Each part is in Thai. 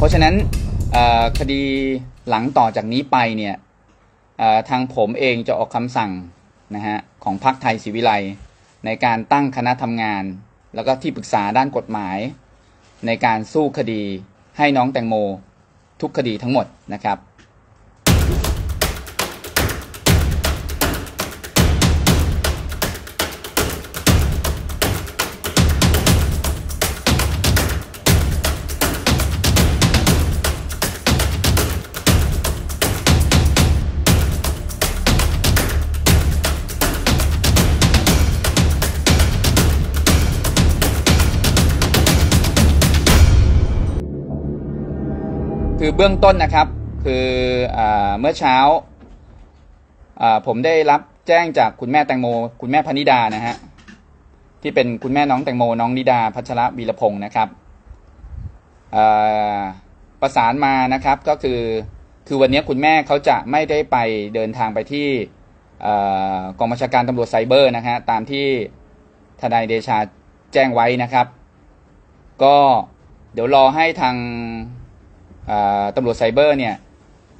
เพราะฉะนั้นคดีหลังต่อจากนี้ไปเนี่ยทางผมเองจะออกคำสั่งนะฮะของพรรคไทยศรีวิไลในการตั้งคณะทำงาน แล้วก็ที่ปรึกษาด้านกฎหมาย ในการสู้คดีให้น้องแตงโมทุกคดีทั้งหมดนะครับ คือเบื้องต้นนะครับ คืออเมื่อเช้า ผมได้รับแจ้งจากคุณแม่แตงโม คุณแม่พนิดานะฮะที่เป็นคุณแม่น้องแตงโมน้องนิดาพัชระวีรพงศ์นะครับประสานมานะครับก็คือคือวันนี้คุณแม่เขาจะไม่ได้ไปเดินทางไปที่กองบัญชาการตำรวจไซเบอร์นะฮะตามที่ทนายเดชาแจ้งไว้นะครับ ก็เดี๋ยวรอให้ทาง ตำรวจไซเบอร์เนี่ย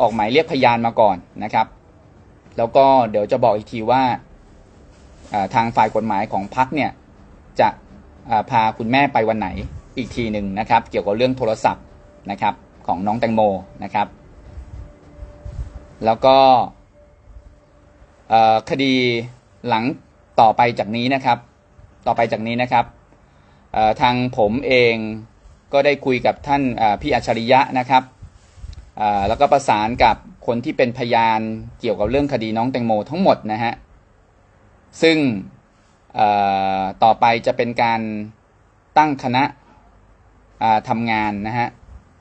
ออกหมายเรียกพยานมาก่อนนะครับ แล้วก็เดี๋ยวจะบอกอีกทีว่าทางฝ่ายกฎหมายของพักเนี่ยจะาพาคุณแม่ไปวันไหนอีกทีหนึ่งนะครับ เกี่ยวกับเรื่องโทรศัพท์นะครับของน้องแตงโมนะครับ แล้วก็คดีหลังต่อไปจากนี้นะครับ ต่อไปจากนี้นะครับทางผมเอง ก็ได้คุยกับท่านพี่อัจฉริยะนะครับแล้วก็ประสานกับคนที่เป็นพยานเกี่ยวกับเรื่องคดีน้องแตงโมทั้งหมดนะฮะซึ่งต่อไปจะเป็นการตั้งคณะอ่าทำงานนะฮะ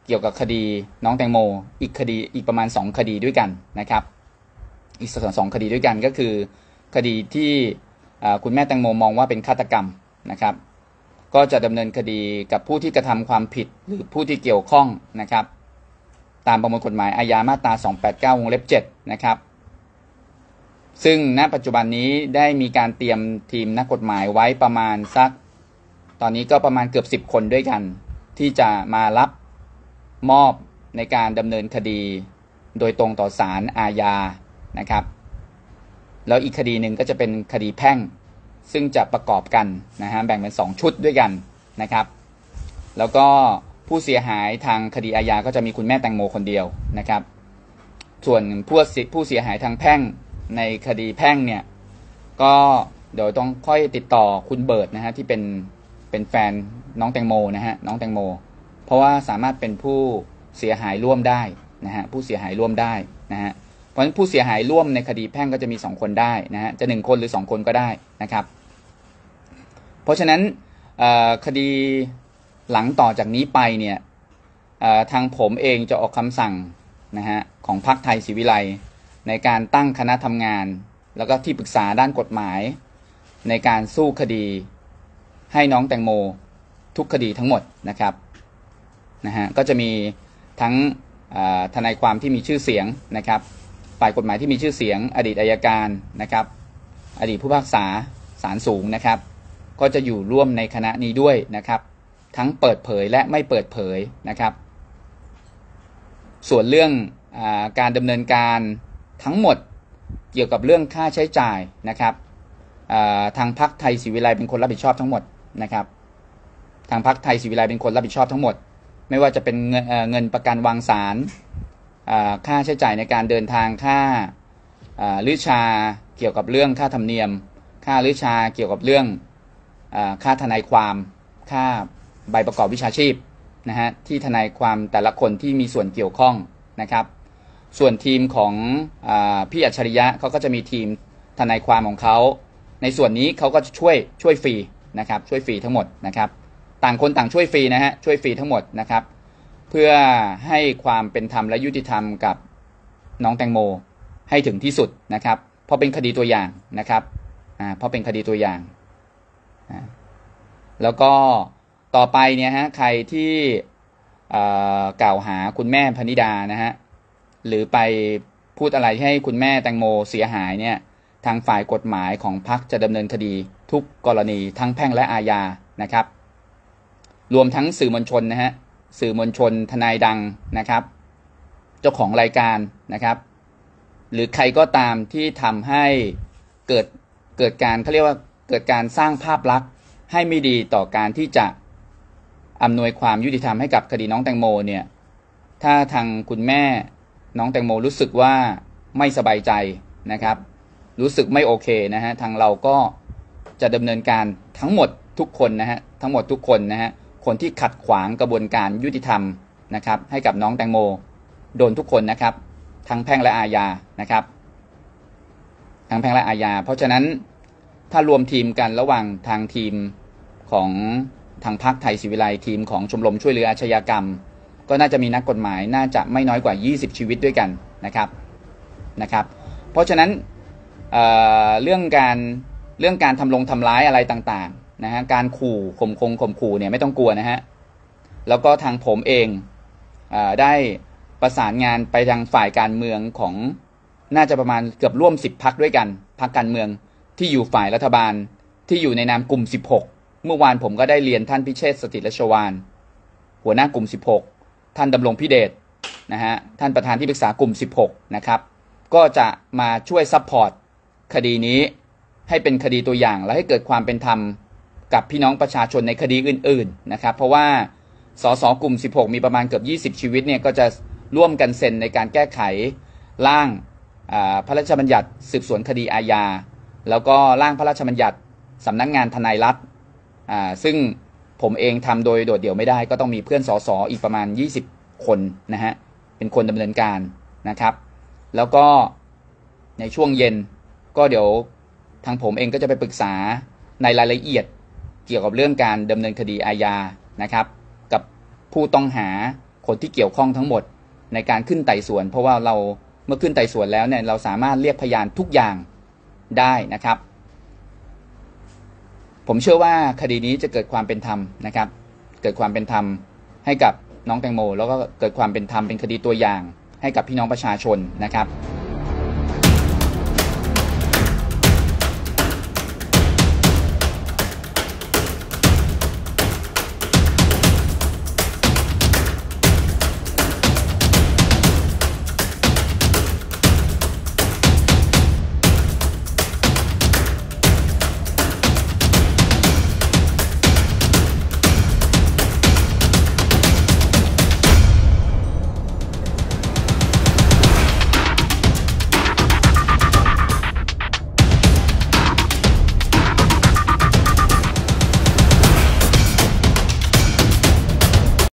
เกี่ยวกับคดีน้องแตงโม อีกคดีอีกประมาณ 2 คดีด้วยกันนะครับ อีกสองสองคดีด้วยกันก็คือ คดีที่คุณแม่แตงโมมองว่าเป็นฆาตกรรมนะครับ ก็จะดำเนินคดีกับผู้ที่กระทำความผิดหรือผู้ที่เกี่ยวข้องนะครับ ตามประมวลกฎหมายอาญามาตรา 289 วงเล็บ 7 นะครับ ซึ่งณปัจจุบันนี้ได้มีการเตรียมทีมนักกฎหมายไว้ประมาณสัก ตอนนี้ก็ประมาณเกือบ 10 คนด้วยกัน ที่จะมารับมอบในการดำเนินคดี โดยตรงต่อศาลอาญานะครับ แล้วอีกคดีหนึ่งก็จะเป็นคดีแพ่ง ซึ่งจะประกอบกันนะฮะแบ่งเป็น 2 ชุดด้วยกันนะครับ แล้วก็ผู้เสียหายทางคดีอาญาก็จะมีคุณแม่แตงโมคนเดียวนะครับ ส่วนผู้เสียผู้เสียหายทางแพ่งในคดีแพ่งเนี่ยก็เดี๋ยวต้องค่อยติดต่อคุณเบิร์ดนะฮะที่เป็นเป็นแฟนน้องแตงโมนะฮะน้องแตงโม เพราะว่าสามารถเป็นผู้เสียหายร่วมได้นะฮะผู้เสียหายร่วมได้นะฮะเพราะฉะนั้นผู้เสียหายร่วมในคดีแพ่งก็จะมี 2 คนได้นะฮะจะหนึ่งคนหรือ 2 คนก็ได้นะครับ ราะฉะนั้นคดีหลังต่อจากนี้ไปเนี่ยทางผมเองจะออกคำสั่งนะฮะของพรรคไทยศรีวิไลในการตั้งคณะทำงาน แล้วก็ที่ปรึกษาด้านกฎหมาย ในการสู้คดีให้น้องแตงโมทุกคดีทั้งหมดนะครับนะฮะก็จะมีทั้งทนายความที่มีชื่อเสียงนะครับฝ่ายกฎหมายที่มีชื่อเสียง อดีตอายการนะครับ อดีตผู้พิพากษาศาลสูงนะครับ ก็จะอยู่ร่วมในคณะนี้ด้วยนะครับ ทั้งเปิดเผยและไม่เปิดเผยนะครับ ส่วนเรื่องอาการดำเนินการทั้งหมดเกี่ยวกับเรื่องค่าใช้จ่ายนะครับาทางพักไทยศรีวิไลเป็นคนรับผิดชอบทั้งหมดนะครับ ทางพักไทยศรีวิไลเป็นคนรับผิดชอบทั้งหมด ไม่ว่าจะเป็นเงินเงนประกันวางสาราค่าใช้จ่ายในการเดินทางค่าลือชาเกี่ยวกับเรื่องค่าธรรมเนียม ค่าลือชาเกี่ยวกับเรื่อง ค่าทนายความ ค่าใบประกอบวิชาชีพนะฮะที่ทนายความแต่ละคนที่มีส่วนเกี่ยวข้องนะครับ ส่วนทีมของอพี่อัจฉริยะเขาก็จะมีทีมทนายความของเขาในส่วนนี้เขาก็จะช่วยช่วยฟรีนะครับช่วยฟรีทั้งหมดนะครับ ต่างคนต่างช่วยฟรีนะฮะช่วยฟรีทั้งหมดนะครับ เพื่อให้ความเป็นธรรมและยุติธรรมกับน้องแตงโมให้ถึงที่สุดนะครับ เพราะเป็นคดีตัวอย่างนะครับอ่าเพราะเป็นคดีตัวอย่าง แล้วก็ต่อไปเนี่ยฮะใครที่กล่าวหาคุณแม่พนิดานะฮะหรือไปพูดอะไรให้คุณแม่แตงโมเสียหายเนี่ยทางฝ่ายกฎหมายของพรรคจะดำเนินคดีทุกกรณีทั้งแพ่งและอาญานะครับ รวมทั้งสื่อมวลชนนะฮะสื่อมวลชนทนายดังนะครับ เจ้าของรายการนะครับ หรือใครก็ตามที่ทำให้เกิดเกิดการเขาเรียกว่า เกิดการสร้างภาพลักษณ์ให้ไม่ดีต่อการที่จะอำนวยความยุติธรรมให้กับคดีน้องแตงโมเนี่ย ถ้าทางคุณแม่น้องแตงโมรู้สึกว่าไม่สบายใจนะครับ รู้สึกไม่โอเคนะฮะทางเราก็จะดำเนินการทั้งหมดทุกคนนะฮะทั้งหมดทุกคนนะฮะคนที่ขัดขวางกระบวนการยุติธรรมนะครับให้กับน้องแตงโมโดนทุกคนนะครับ ทั้งแพ่งและอาญานะครับ ทั้งแพ่งและอาญาเพราะฉะนั้น ถ้ารวมทีมกันระหว่างทางทีมของทางพรรคไทยศิวิไลทีมของชมรมช่วยเหลืออาชญากรรม ก็น่าจะมีนักกฎหมายน่าจะไม่น้อยกว่า 20 ชีวิตด้วยกันนะครับนะครับ เพราะฉะนั้นเเรื่องการเรื่องการทำลงทำร้ายอะไรต่างๆนะฮะการขู่ข่มคงข่มขู่เนี่ยไม่ต้องกลัวนะฮะแล้วก็ทางผมเองอได้ประสานงานไปทางฝ่ายการเมืองของน่าจะประมาณเกือบร่วม 10พักด้วยกันพักการเมือง ที่อยู่ฝ่ายรัฐบาลที่อยู่ในนามกลุ่ม 16 เมื่อวานผมก็ได้เรียนท่านพิเชษสติรชวานหัวหน้ากลุ่ม 16 ท่านดำรงพิเดชนะฮะท่านประธานที่ปรึกษากลุ่ม 16 นะครับ ก็จะมาช่วย support คดีนี้ให้เป็นคดีตัวอย่างและให้เกิดความเป็นธรรมกับพี่น้องประชาชนในคดีอื่น ๆ นะครับ เพราะว่าสสกลุ่ม 16 มีประมาณเกือบ 20 ชีวิตเนี่ยก็จะร่วมกันเซ็นในการแก้ไขร่างพระราชบัญญัติสืบสวนคดีอาญา แล้วก็ร่างพระราชบัญญัติสำนักงานทนายรัฐซึ่งผมเองทำโดยโดดเดี่ยวไม่ได้ ก็ต้องมีเพื่อนสสอีกประมาณ 20 คนนะฮะเป็นคนดำเนินการนะครับ แล้วก็ในช่วงเย็นก็เดี๋ยวทางผมเองก็จะไปปรึกษาในรายละเอียดเกี่ยวกับเรื่องการดำเนินคดีอาญานะครับ กับผู้ต้องหาคนที่เกี่ยวข้องทั้งหมดในการขึ้นไต่สวน เพราะว่าเราเมื่อขึ้นไต่สวนแล้วเนี่ยเราสามารถเรียกพยานทุกอย่าง ได้นะครับ ผมเชื่อว่าคดีนี้จะเกิดความเป็นธรรมนะครับ เกิดความเป็นธรรมให้กับน้องแตงโม แล้วก็เกิดความเป็นธรรมเป็นคดีตัวอย่าง ให้กับพี่น้องประชาชนนะครับ